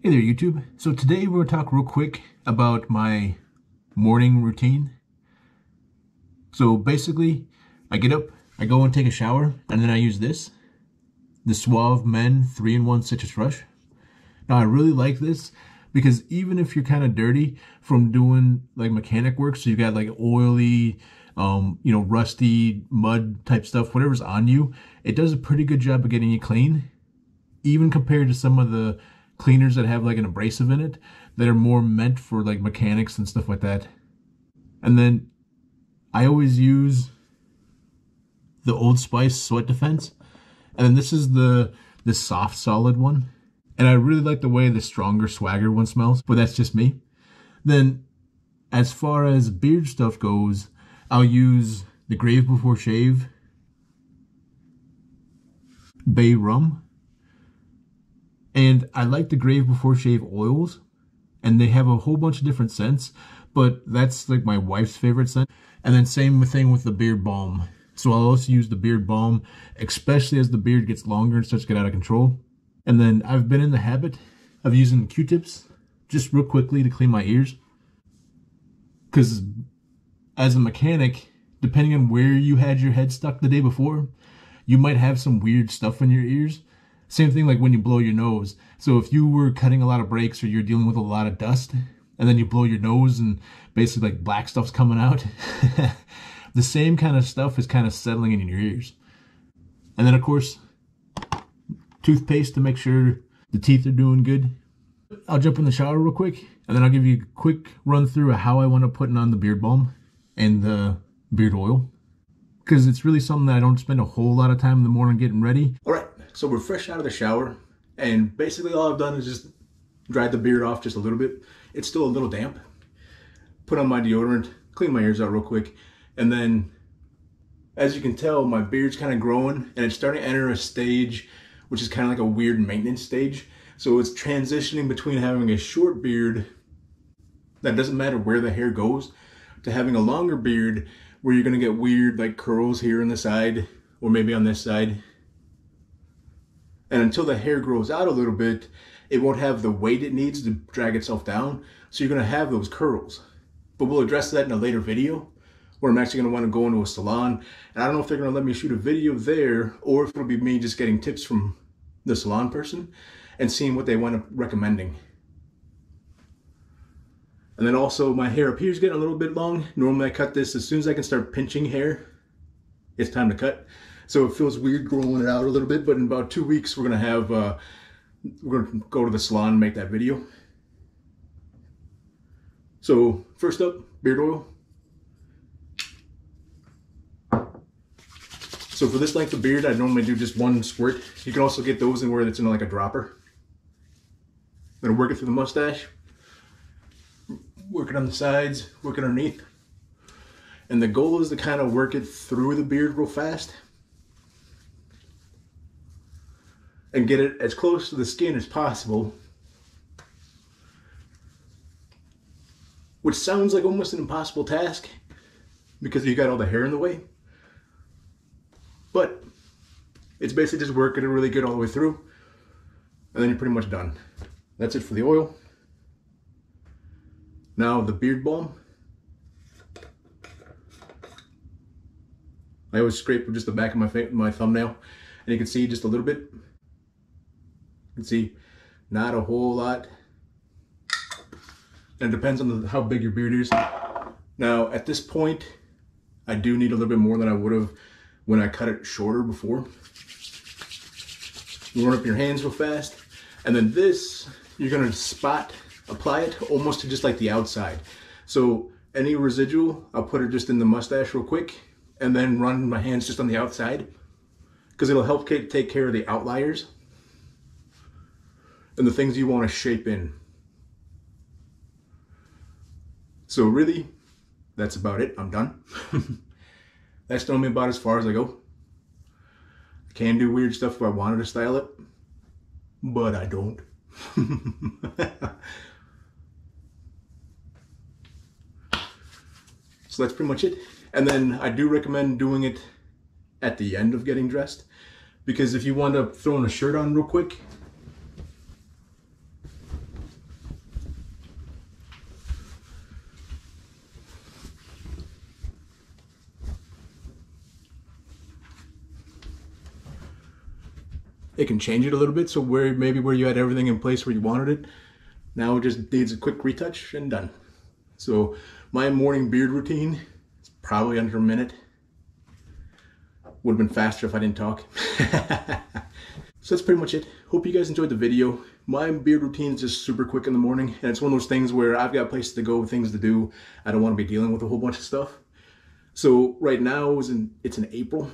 Hey there YouTube. So today we're going to talk real quick about my morning routine. So basically, I get up, I go and take a shower, and then I use this. The Suave Men 3-in-1 Citrus Rush. Now I really like this because even if you're kind of dirty from doing like mechanic work, so you got like oily, um, you know, rusty, mud type stuff, whatever's on you, it does a pretty good job of getting you clean. Even compared to some of the cleaners that have like an abrasive in it that are more meant for like mechanics and stuff like that. And then I always use the Old Spice Sweat Defense. And then this is the the soft solid one. And I really like the way the stronger swagger one smells, but that's just me. Then as far as beard stuff goes, I'll use the Grave Before Shave Bay Rum. And I like the Grave Before Shave oils. And they have a whole bunch of different scents, but that's like my wife's favorite scent. And then same thing with the beard balm. So I'll also use the beard balm, especially as the beard gets longer and starts to get out of control. And then I've been in the habit of using Q-tips just real quickly to clean my ears. Because as a mechanic, depending on where you had your head stuck the day before, you might have some weird stuff in your ears. Same thing like when you blow your nose. So if you were cutting a lot of brakes or you're dealing with a lot of dust, and then you blow your nose and basically like black stuff's coming out, the same kind of stuff is kind of settling in your ears. And then of course, toothpaste to make sure the teeth are doing good. I'll jump in the shower real quick, and then I'll give you a quick run through of how I want to put on the beard balm and the beard oil. Because it's really something that I don't spend a whole lot of time in the morning getting ready. All right, so we're fresh out of the shower, and basically all I've done is just dried the beard off just a little bit. It's still a little damp. Put on my deodorant, clean my ears out real quick, and then as you can tell, my beard's kind of growing and it's starting to enter a stage which is kind of like a weird maintenance stage. So it's transitioning between having a short beard that doesn't matter where the hair goes to having a longer beard where you're going to get weird like curls here on the side or maybe on this side. And until the hair grows out a little bit, it won't have the weight it needs to drag itself down. So you're going to have those curls. But we'll address that in a later video where I'm actually going to want to go into a salon. And I don't know if they're to let me shoot a video there or if it'll be me just getting tips from the salon person and seeing what they want up recommending. And then also my hair up here is getting a little bit long. Normally I cut this as soon as I can start pinching hair, it's time to cut. So it feels weird growing it out a little bit, but in about two weeks we're gonna have, uh, we're gonna go to the salon and make that video. So first up, beard oil. So for this length of beard, I normally do just one squirt. You can also get those in where it's in like a dropper. I'm gonna work it through the mustache, work it on the sides, work it underneath. And the goal is to kind of work it through the beard real fast. And get it as close to the skin as possible. Which sounds like almost an impossible task because you got all the hair in the way. But it's basically just working it really good all the way through. And then you're pretty much done. That's it for the oil. Now the beard balm. I always scrape with just the back of my my thumbnail. And you can see just a little bit. Can see not a whole lot. And it depends on the, how big your beard is. Now at this point, I do need a little bit more than I would have when I cut it shorter before. Run up your hands real fast. And then this, you're gonna spot, apply it almost to just like the outside. So any residual, I'll put it just in the mustache real quick and then run my hands just on the outside because it'll help take care of the outliers and the things you want to shape in. So really, that's about it. I'm done. That's normally about as far as I go. I can do weird stuff if I wanted to style it, but I don't. so that's pretty much it. And then I do recommend doing it at the end of getting dressed because if you wind up throwing a shirt on real quick, it can change it a little bit. So where maybe where you had everything in place where you wanted it, now it just needs a quick retouch and done. So my morning beard routine is probably under a minute. Would have been faster if I didn't talk. so that's pretty much it. Hope you guys enjoyed the video. My beard routine is just super quick in the morning. And it's one of those things where I've got places to go, things to do. I don't want to be dealing with a whole bunch of stuff. So right now it's in, it's in April.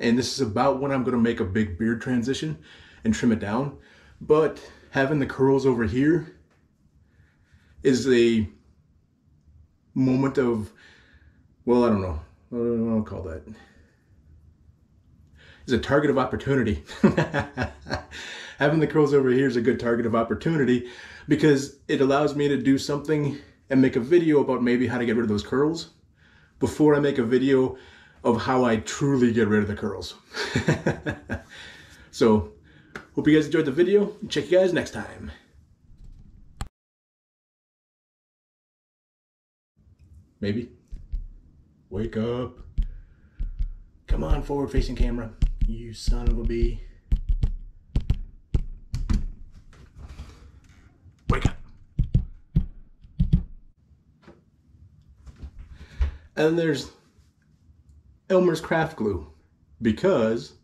And this is about when I'm going to make a big beard transition and trim it down. But having the curls over here is a moment of, well, I don't know. I what to call that. It's a target of opportunity. Having the curls over here is a good target of opportunity because it allows me to do something and make a video about maybe how to get rid of those curls before I make a video of how I truly get rid of the curls. so, hope you guys enjoyed the video. Check you guys next time. Maybe. Wake up. Come on, forward facing camera. You son of a bee. Wake up. And there's Elmer's craft glue because